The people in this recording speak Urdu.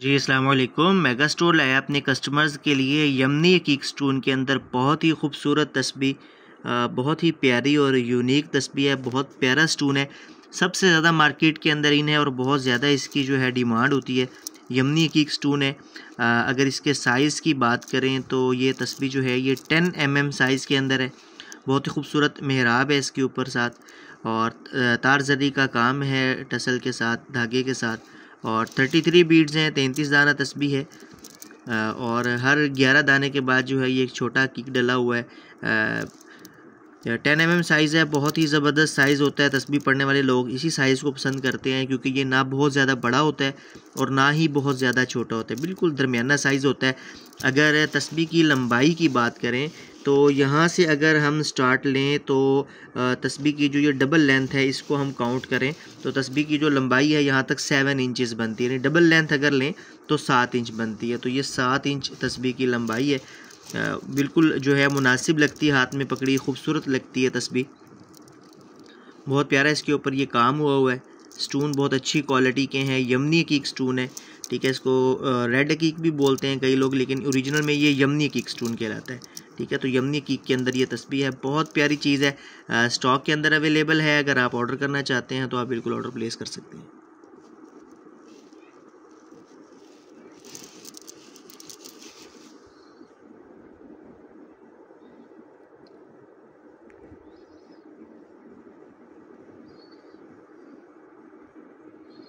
جی السلام علیکم۔ میگا سٹور لایا اپنے کسٹمرز کے لیے یمنی کیک سٹون کے اندر بہت ہی خوبصورت تسبیح بہت ہی پیاری اور یونیک تسبیح ہے، بہت پیارا سٹون ہے۔ سب سے زیادہ مارکیٹ کے اندر ان ہے اور بہت زیادہ اس کی جو ہے ڈیمانڈ ہوتی ہے۔ یمنی کیک سٹون ہے۔ اگر اس کے سائز کی بات کریں تو یہ تسبیح جو ہے، یہ ٹین ایم ایم سائز کے اندر ہے۔ بہت ہی خوبصورت محراب ہے اس کے اوپر ساتھ اور تار زری کا کام ہے ٹسل کے ساتھ، دھاگے کے ساتھ۔ اور تھرٹی تھری بیڈز ہیں، تینتیس دانہ تسبیح ہے اور ہر گیارہ دانے کے بعد جو ہے یہ ایک چھوٹا کک ڈلا ہوا ہے ٹین ایم ایم سائز ہے، بہت ہی زبردست سائز ہوتا ہے، تسبیح پڑھنے والے لوگ اسی سائز کو پسند کرتے ہیں کیونکہ یہ نہ بہت زیادہ بڑا ہوتا ہے اور نہ ہی بہت زیادہ چھوٹا ہوتا ہے، بالکل درمیانہ سائز ہوتا ہے۔ اگر تسبیح کی لمبائی کی بات کریں تو یہاں سے اگر ہم سٹارٹ لیں تو تسبیح کی جو یہ ڈبل لینتھ ہے، اس کو ہم کاؤنٹ کریں۔ تو تسبیح کی جو لمبائی ہے، یہاں تک سیون انچز بنتی ہے یعنی ڈبل لینتھ اگر لیں تو سات انچ بنتی ہے۔ تو یہ سات انچ تسبیح کی لمبائی ہے۔ بالکل جو ہے مناسب لگتی ہے، ہاتھ میں پکڑی، خوبصورت لگتی ہے تسبیح۔ بہت پیارا اس کے اوپر یہ کام ہوا ہوا ہے۔ سٹون بہت اچھی کوالٹی کے ہیں، یمنی کیک سٹون ہے۔ ٹھیک ہے، اس کو ریڈ کیک بھی بولتے ہیں کئی لوگ، لیکن اوریجنل میں یہ یمنی کیک سٹون کہلاتا ہے۔ ٹھیک ہے، تو یمنی کیک کے اندر یہ تسبیح ہے۔ بہت پیاری چیز ہے۔ سٹاک کے اندر اویلیبل ہے۔ اگر آپ آرڈر کرنا چاہتے ہیں تو آپ بالکل آرڈر پلیس کر سکتے ہیں۔